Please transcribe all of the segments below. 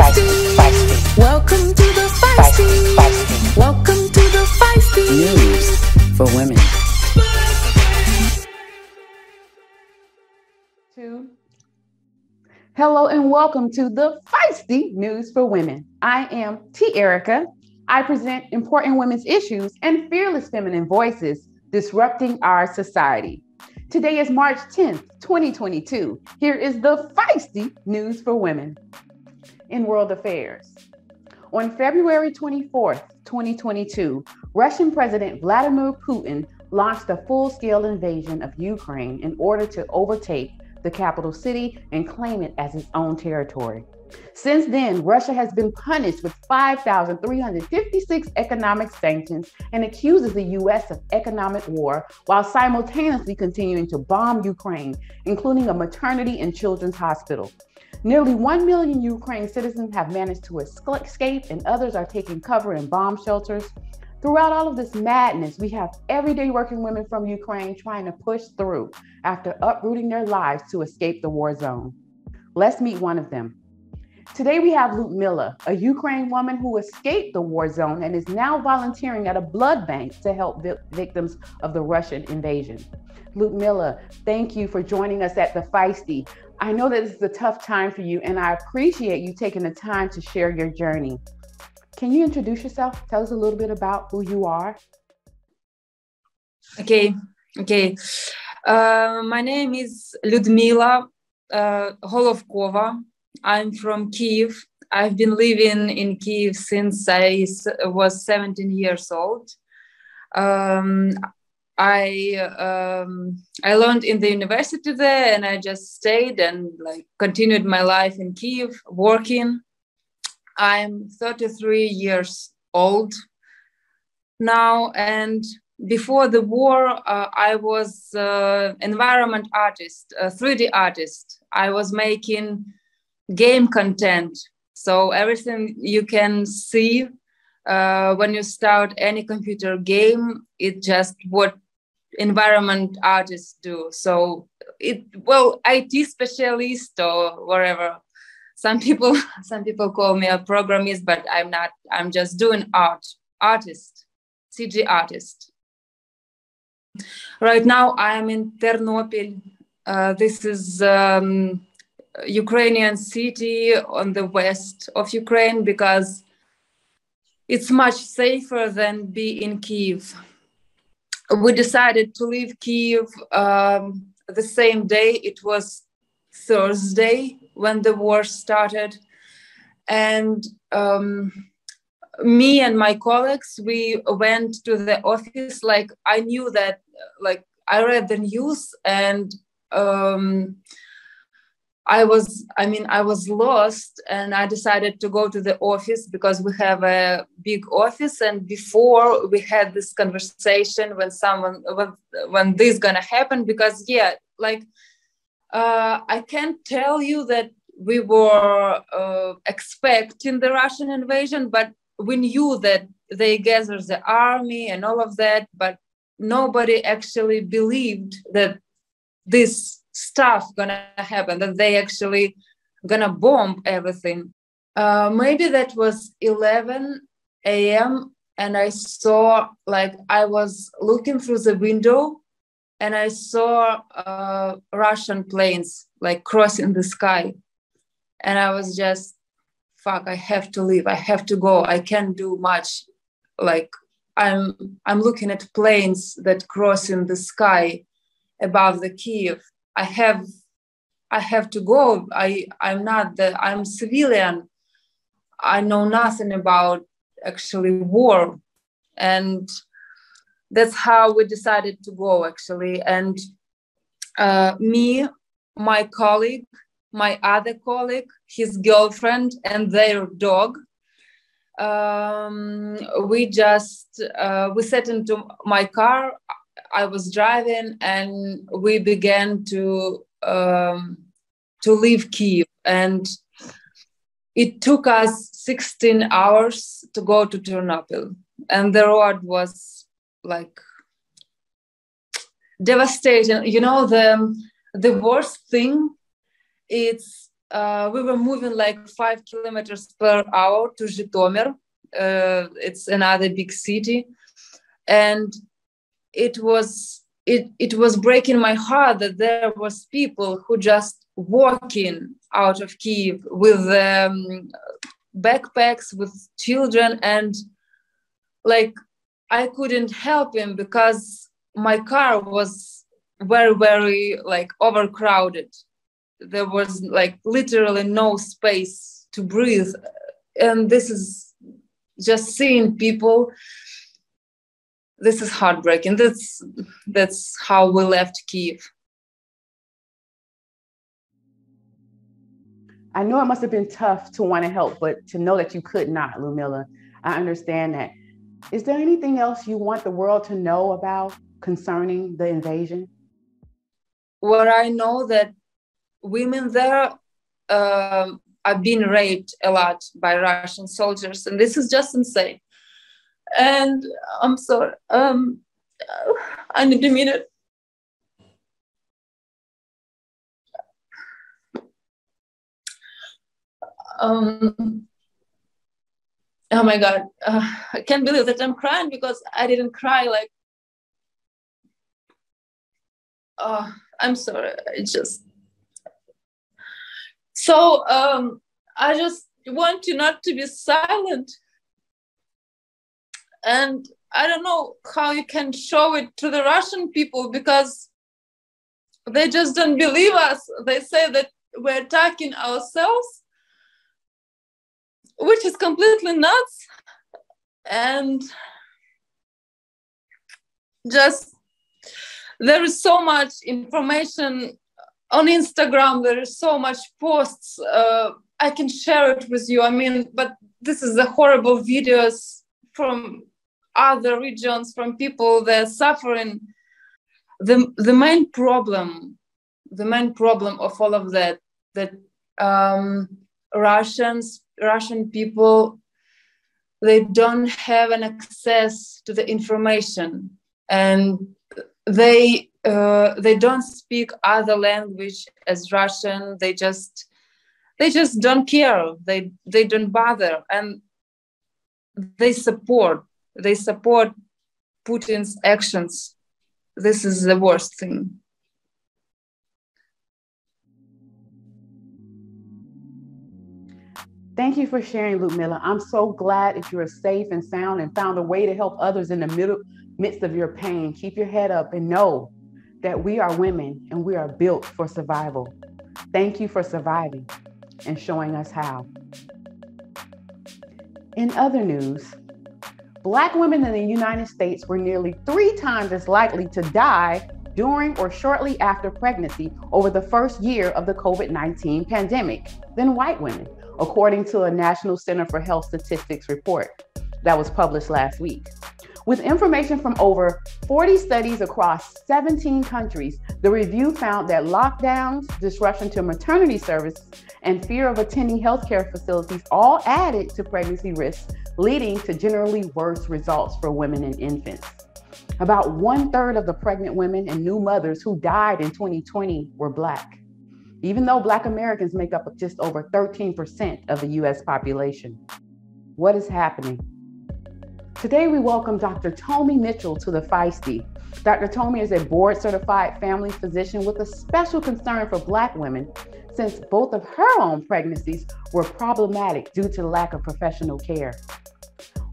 feisty. feisty. Welcome to the feisty. feisty. Welcome to the feisty news for women. Hello and welcome to the feisty news for women. I am T. Erica. I present important women's issues and fearless feminine voices disrupting our society. Today is March 10th, 2022. Here is the feisty news for women in world affairs. On February 24th, 2022, Russian President Vladimir Putin launched a full scale invasion of Ukraine in order to overtake the capital city and claim it as its own territory. Since then, Russia has been punished with 5,356 economic sanctions and accuses the U.S. of economic war while simultaneously continuing to bomb Ukraine, including a maternity and children's hospital. Nearly 1 million Ukraine citizens have managed to escape, and others are taking cover in bomb shelters. Throughout all of this madness, we have everyday working women from Ukraine trying to push through after uprooting their lives to escape the war zone. Let's meet one of them. Today we have Ludmila, a Ukraine woman who escaped the war zone and is now volunteering at a blood bank to help vi- victims of the Russian invasion. Ludmila, thank you for joining us at the Feisty. I know that this is a tough time for you, and I appreciate you taking the time to share your journey. Can you introduce yourself? Tell us a little bit about who you are. Okay, okay. Uh, my name is Ludmila uh, Holovkova. I'm from Kiev. I've been living in Kiev since I was 17 years old. Um, I um, I learned in the university there, and I just stayed and like continued my life in Kiev, working. I'm 33 years old now, and before the war, uh, I was uh, environment artist, a 3D artist. I was making game content. So everything you can see uh, when you start any computer game, it just what environment artists do. So it well, IT specialist or whatever. Some people some people call me a programmist, but I'm not. I'm just doing art, artist, CG artist. Right now, I am in Ternopil. Uh, this is um, Ukrainian city on the west of Ukraine because it's much safer than be in Kiev. We decided to leave Kiev um, the same day. It was Thursday when the war started, and um, me and my colleagues we went to the office. Like I knew that, like I read the news and. Um, I was, I mean, I was lost and I decided to go to the office because we have a big office. And before we had this conversation when someone, when, when this gonna happen, because yeah, like, uh, I can't tell you that we were uh, expecting the Russian invasion, but we knew that they gathered the army and all of that, but nobody actually believed that this stuff gonna happen that they actually gonna bomb everything. Uh, maybe that was 11 a.m and i saw like i was looking through the window and i saw uh, russian planes like crossing the sky. And i was just fuck i have to leave. I have to go. I can't do much. Like i'm i'm looking at planes that cross in the sky above the kiev I have I have to go. I I'm not the I'm civilian. I know nothing about actually war, and that's how we decided to go actually. And uh, me, my colleague, my other colleague, his girlfriend, and their dog. Um, we just uh, we sat into my car I was driving and we began to um, to leave Kiev and it took us 16 hours to go to Ternopil and the road was like devastating you know the the worst thing it's uh, we were moving like five kilometers per hour to Zhytomyr. Uh, it's another big city, and it was it it was breaking my heart that there was people who just walking out of Kiev with um, backpacks with children and like I couldn't help him because my car was very very like overcrowded. There was like literally no space to breathe. And this is just seeing people. This is heartbreaking. That's that's how we left kiev i know it must have been tough to want to help but to know that you could not Ludmila i understand that is there anything else you want the world to know about concerning the invasion what i know that women there um, are being raped a lot by Russian soldiers, and this is just insane. And I'm sorry, um, I need a minute. Um, oh my god, uh, I can't believe that I'm crying because I didn't cry like. Oh, I'm sorry. I just so um, I just want you not to be silent. And I don't know how you can show it to the Russian people because they just don't believe us. They say that we're attacking ourselves, which is completely nuts. And just there is so much information on Instagram, there is so much posts. Uh, I can share it with you. I mean, but this is the horrible videos from other regions, from people that are suffering. The, the main problem, the main problem of all of that, that um, Russians, Russian people, they don't have an access to the information and they uh, they don't speak other language as Russian. They just they just don't care. They they don't bother, and they support they support Putin's actions. This is the worst thing. Thank you for sharing, Ludmila. I'm so glad that you are safe and sound and found a way to help others in the middle midst of your pain. Keep your head up and know that we are women and we are built for survival. Thank you for surviving and showing us how. In other news, Black women in the United States were nearly three times as likely to die during or shortly after pregnancy over the first year of the COVID 19 pandemic than white women, according to a National Center for Health Statistics report that was published last week. With information from over 40 studies across 17 countries, the review found that lockdowns, disruption to maternity services, and fear of attending healthcare facilities all added to pregnancy risks, leading to generally worse results for women and infants. About one third of the pregnant women and new mothers who died in 2020 were Black, even though Black Americans make up just over 13% of the US population. What is happening? Today, we welcome Dr. Tomi Mitchell to the Feisty. Dr. Tomi is a board certified family physician with a special concern for Black women since both of her own pregnancies were problematic due to lack of professional care.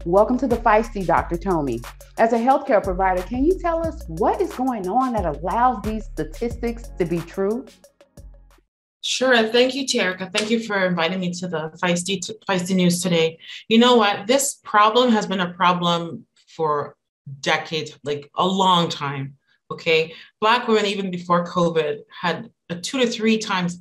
Welcome to the Feisty, Dr. Tomi. As a healthcare provider, can you tell us what is going on that allows these statistics to be true? Sure. Thank you, Terica. Thank you for inviting me to the Feisty, Feisty News today. You know what? This problem has been a problem for decades, like a long time. Okay. Black women, even before COVID, had a two to three times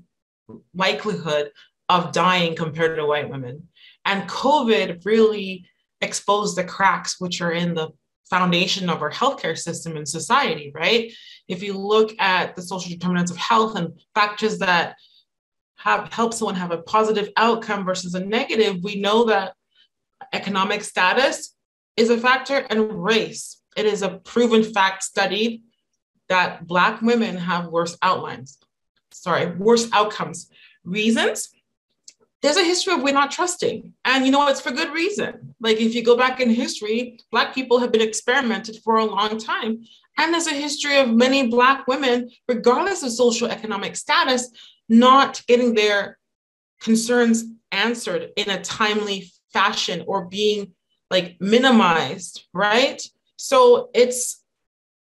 likelihood of dying compared to white women. And COVID really exposed the cracks which are in the foundation of our healthcare system and society, right? If you look at the social determinants of health and factors that have help someone have a positive outcome versus a negative, we know that economic status is a factor and race. It is a proven fact studied that Black women have worse outlines, sorry, worse outcomes. Reasons there's a history of we're not trusting. And you know, it's for good reason. Like if you go back in history, Black people have been experimented for a long time. And there's a history of many Black women, regardless of social economic status, not getting their concerns answered in a timely fashion or being like minimized, right? So it's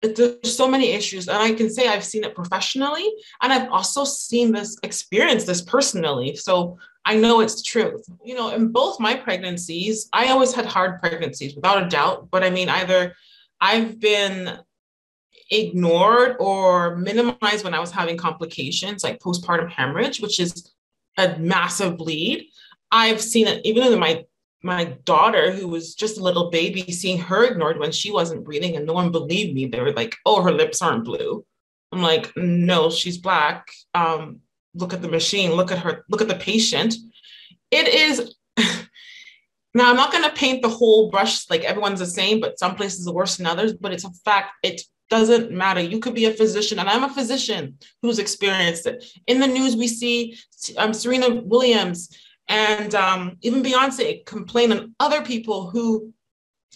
there's so many issues and i can say i've seen it professionally and i've also seen this experience this personally so i know it's the truth. You know in both my pregnancies i always had hard pregnancies without a doubt but i mean either i've been ignored or minimized when i was having complications like postpartum hemorrhage which is a massive bleed. I've seen it even in my my daughter, who was just a little baby, seeing her ignored when she wasn't breathing, and no one believed me. They were like, "Oh, her lips aren't blue." I'm like, "No, she's black." Um, look at the machine. Look at her. Look at the patient. It is. now, I'm not going to paint the whole brush like everyone's the same, but some places are worse than others. But it's a fact. It doesn't matter. You could be a physician, and I'm a physician who's experienced it. In the news, we see um, Serena Williams and um, even Beyonce complain on other people who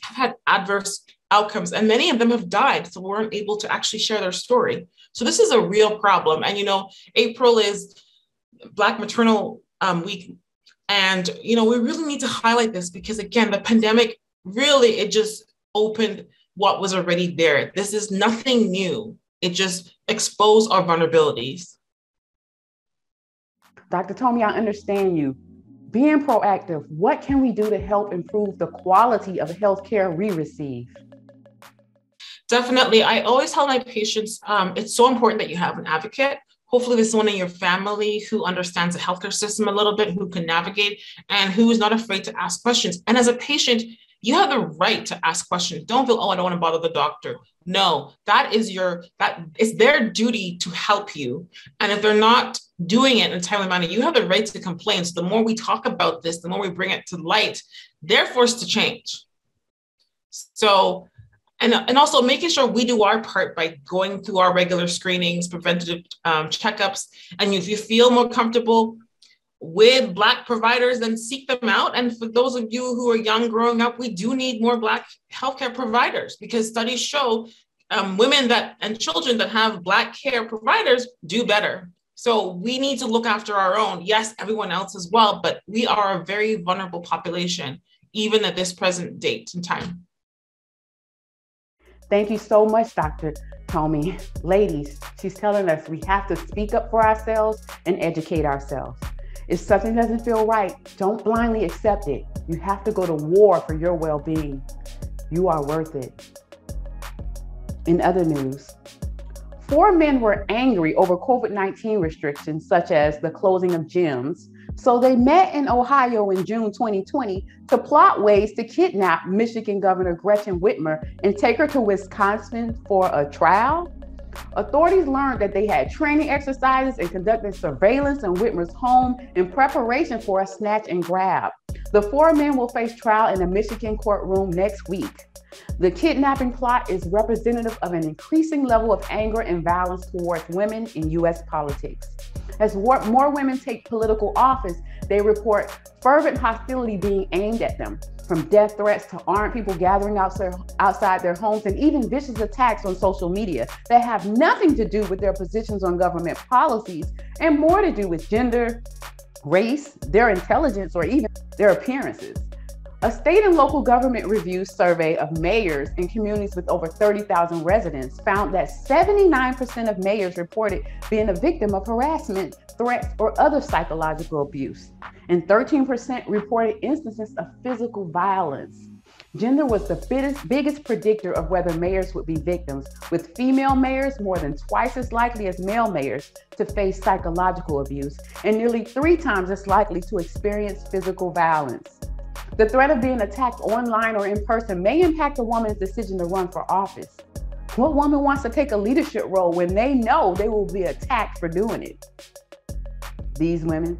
have had adverse outcomes, and many of them have died, so weren't able to actually share their story. So this is a real problem. And you know, April is Black Maternal um, Week, and you know, we really need to highlight this because again, the pandemic really it just opened what was already there. This is nothing new. It just exposed our vulnerabilities. Dr. Tomi, I understand you being proactive, what can we do to help improve the quality of healthcare we receive? Definitely. I always tell my patients um, it's so important that you have an advocate. Hopefully, there's someone in your family who understands the healthcare system a little bit, who can navigate, and who is not afraid to ask questions. And as a patient, you have the right to ask questions. Don't feel, oh, I don't want to bother the doctor. No, that is your that it's their duty to help you. And if they're not doing it in a timely manner, you have the right to complain. So the more we talk about this, the more we bring it to light, they're forced to change. So and, and also making sure we do our part by going through our regular screenings, preventative um, checkups. And if you feel more comfortable with Black providers, then seek them out. And for those of you who are young growing up, we do need more Black healthcare providers because studies show um, women that and children that have Black care providers do better. So we need to look after our own. Yes, everyone else as well, but we are a very vulnerable population, even at this present date and time. Thank you so much, Dr. Tomi. Ladies, she's telling us we have to speak up for ourselves and educate ourselves. If something doesn't feel right, don't blindly accept it. You have to go to war for your well being. You are worth it. In other news, four men were angry over COVID 19 restrictions, such as the closing of gyms. So they met in Ohio in June 2020 to plot ways to kidnap Michigan Governor Gretchen Whitmer and take her to Wisconsin for a trial. Authorities learned that they had training exercises and conducted surveillance in Whitmer's home in preparation for a snatch and grab. The four men will face trial in a Michigan courtroom next week. The kidnapping plot is representative of an increasing level of anger and violence towards women in U.S. politics. As more women take political office, they report fervent hostility being aimed at them, from death threats to armed people gathering outside their homes and even vicious attacks on social media that have nothing to do with their positions on government policies and more to do with gender, race, their intelligence, or even their appearances. A state and local government review survey of mayors in communities with over 30,000 residents found that 79% of mayors reported being a victim of harassment, threats, or other psychological abuse, and 13% reported instances of physical violence. Gender was the biggest, biggest predictor of whether mayors would be victims, with female mayors more than twice as likely as male mayors to face psychological abuse and nearly three times as likely to experience physical violence. The threat of being attacked online or in person may impact a woman's decision to run for office. What woman wants to take a leadership role when they know they will be attacked for doing it? These women.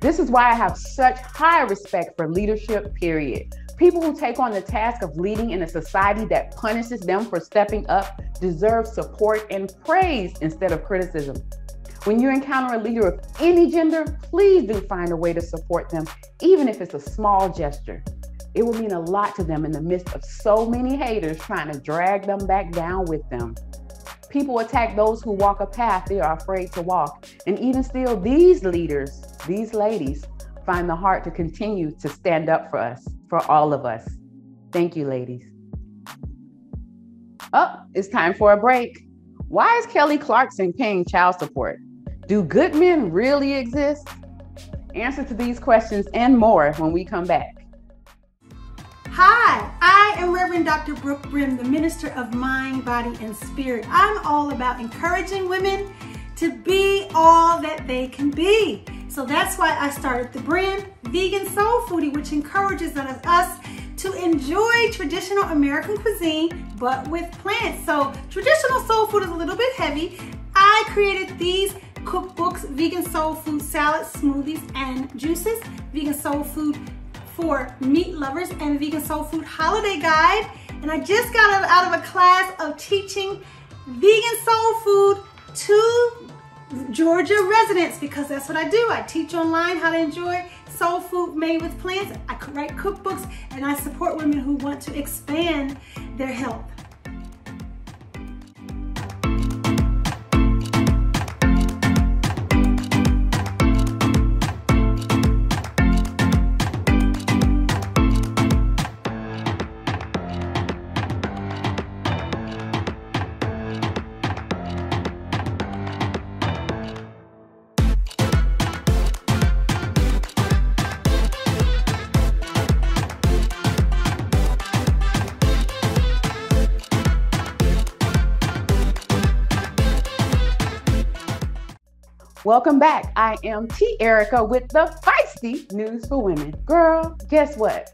This is why I have such high respect for leadership, period. People who take on the task of leading in a society that punishes them for stepping up deserve support and praise instead of criticism. When you encounter a leader of any gender, please do find a way to support them, even if it's a small gesture. It will mean a lot to them in the midst of so many haters trying to drag them back down with them. People attack those who walk a path they are afraid to walk. And even still, these leaders, these ladies, find the heart to continue to stand up for us, for all of us. Thank you, ladies. Oh, it's time for a break. Why is Kelly Clarkson paying child support? Do good men really exist? Answer to these questions and more when we come back. Hi, I am Reverend Dr. Brooke Brimm, the minister of mind, body, and spirit. I'm all about encouraging women to be all that they can be. So that's why I started the brand Vegan Soul Foodie, which encourages us to enjoy traditional American cuisine, but with plants. So traditional soul food is a little bit heavy. I created these cookbooks, vegan soul food salads, smoothies, and juices, vegan soul food for meat lovers and vegan soul food holiday guide. And I just got out of a class of teaching vegan soul food to Georgia residents because that's what I do. I teach online how to enjoy soul food made with plants. I write cookbooks and I support women who want to expand their health. Welcome back. I am T. Erica with the Feisty News for Women. Girl, guess what?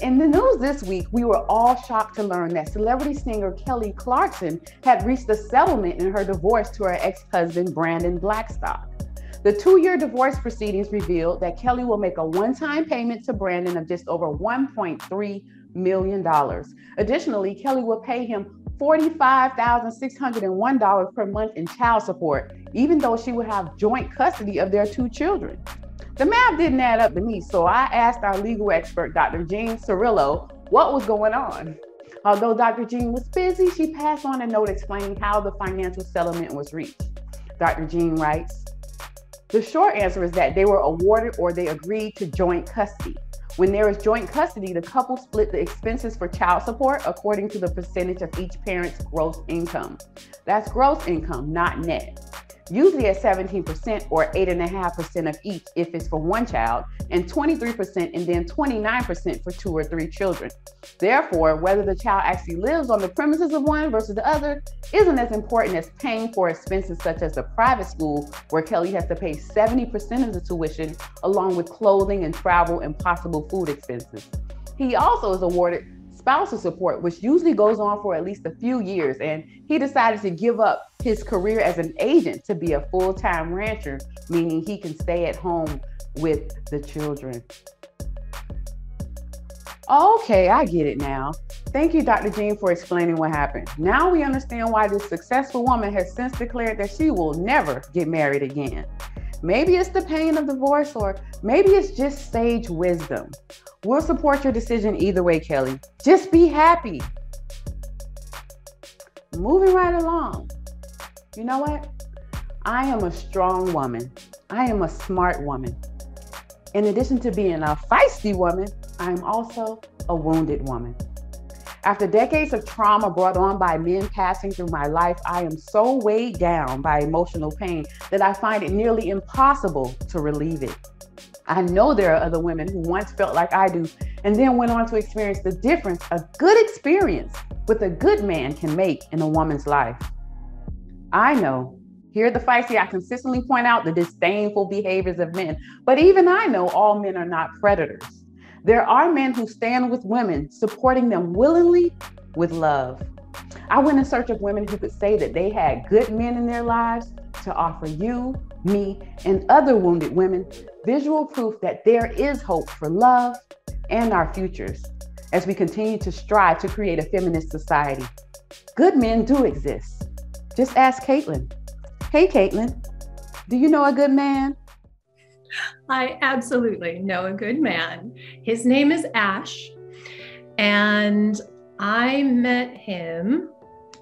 In the news this week, we were all shocked to learn that celebrity singer Kelly Clarkson had reached a settlement in her divorce to her ex husband, Brandon Blackstock. The two year divorce proceedings revealed that Kelly will make a one time payment to Brandon of just over $1.3 million. Additionally, Kelly will pay him $45,601 per month in child support, even though she would have joint custody of their two children. The math didn't add up to me, so I asked our legal expert, Dr. Jean Cirillo, what was going on. Although Dr. Jean was busy, she passed on a note explaining how the financial settlement was reached. Dr. Jean writes, the short answer is that they were awarded or they agreed to joint custody. When there is joint custody, the couple split the expenses for child support according to the percentage of each parent's gross income. That's gross income, not net usually at 17% or 8.5% of each if it's for one child, and 23% and then 29% for two or three children. Therefore, whether the child actually lives on the premises of one versus the other isn't as important as paying for expenses such as the private school, where Kelly has to pay 70% of the tuition, along with clothing and travel and possible food expenses. He also is awarded spousal support, which usually goes on for at least a few years. And he decided to give up his career as an agent to be a full time rancher, meaning he can stay at home with the children. Okay, I get it now. Thank you, Dr. Jean, for explaining what happened. Now we understand why this successful woman has since declared that she will never get married again. Maybe it's the pain of divorce, or maybe it's just sage wisdom. We'll support your decision either way, Kelly. Just be happy. Moving right along. You know what? I am a strong woman. I am a smart woman. In addition to being a feisty woman, I am also a wounded woman. After decades of trauma brought on by men passing through my life, I am so weighed down by emotional pain that I find it nearly impossible to relieve it. I know there are other women who once felt like I do and then went on to experience the difference a good experience with a good man can make in a woman's life. I know. Here at the Feisty, I consistently point out the disdainful behaviors of men, but even I know all men are not predators. There are men who stand with women, supporting them willingly with love. I went in search of women who could say that they had good men in their lives to offer you, me, and other wounded women visual proof that there is hope for love and our futures as we continue to strive to create a feminist society. Good men do exist. Just ask Caitlin. Hey, Caitlin. do you know a good man? I absolutely know a good man. His name is Ash, and I met him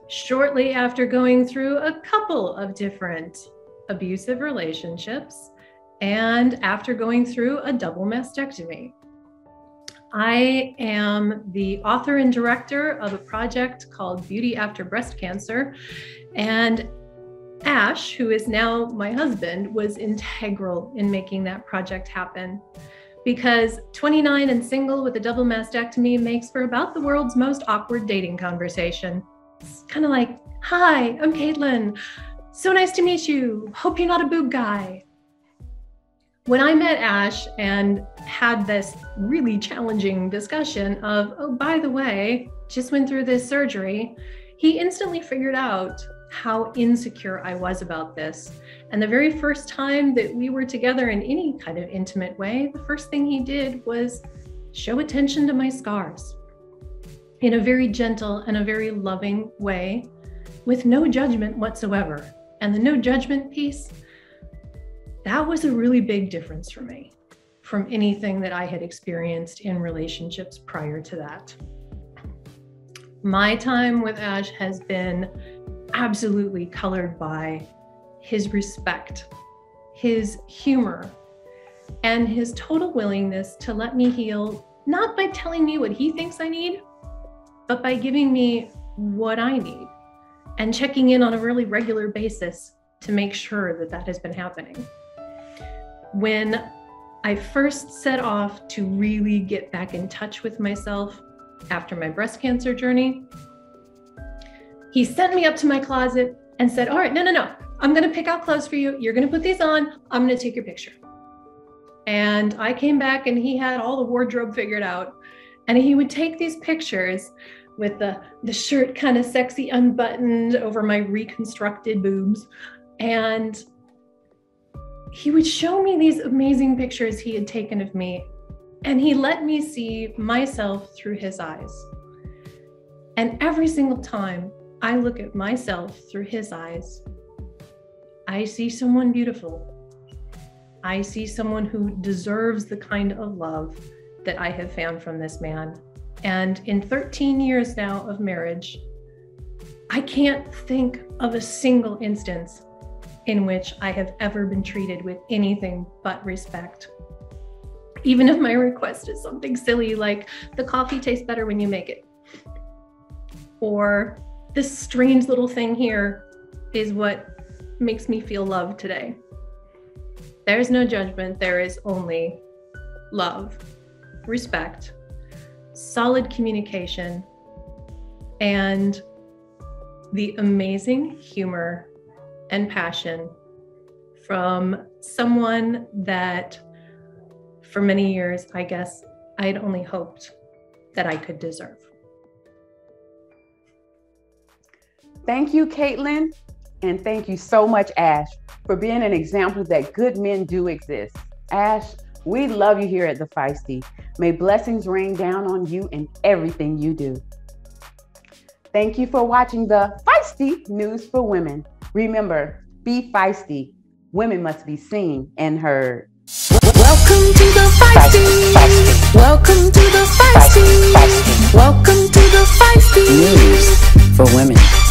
shortly after going through a couple of different abusive relationships and after going through a double mastectomy. I am the author and director of a project called Beauty After Breast Cancer. And Ash, who is now my husband, was integral in making that project happen. Because 29 and single with a double mastectomy makes for about the world's most awkward dating conversation. It's kind of like, Hi, I'm Caitlin. So nice to meet you. Hope you're not a boob guy. When I met Ash and had this really challenging discussion of, oh, by the way, just went through this surgery, he instantly figured out how insecure I was about this. And the very first time that we were together in any kind of intimate way, the first thing he did was show attention to my scars in a very gentle and a very loving way with no judgment whatsoever. And the no judgment piece, that was a really big difference for me from anything that I had experienced in relationships prior to that. My time with Ash has been absolutely colored by his respect, his humor, and his total willingness to let me heal, not by telling me what he thinks I need, but by giving me what I need and checking in on a really regular basis to make sure that that has been happening. When I first set off to really get back in touch with myself after my breast cancer journey, he sent me up to my closet and said, All right, no, no, no. I'm going to pick out clothes for you. You're going to put these on. I'm going to take your picture. And I came back and he had all the wardrobe figured out. And he would take these pictures with the, the shirt kind of sexy unbuttoned over my reconstructed boobs. And he would show me these amazing pictures he had taken of me. And he let me see myself through his eyes. And every single time I look at myself through his eyes, I see someone beautiful. I see someone who deserves the kind of love that I have found from this man. And in 13 years now of marriage, I can't think of a single instance in which I have ever been treated with anything but respect. Even if my request is something silly like the coffee tastes better when you make it, or this strange little thing here is what makes me feel loved today. There is no judgment, there is only love, respect, solid communication, and the amazing humor and passion from someone that for many years, I guess, I had only hoped that I could deserve. Thank you, Caitlin. And thank you so much, Ash, for being an example that good men do exist. Ash, we love you here at The Feisty. May blessings rain down on you and everything you do. Thank you for watching the Feisty News for Women. Remember, be feisty. Women must be seen and heard. Welcome to the feisty. feisty. Welcome to the feisty. feisty. Welcome to the feisty news for women.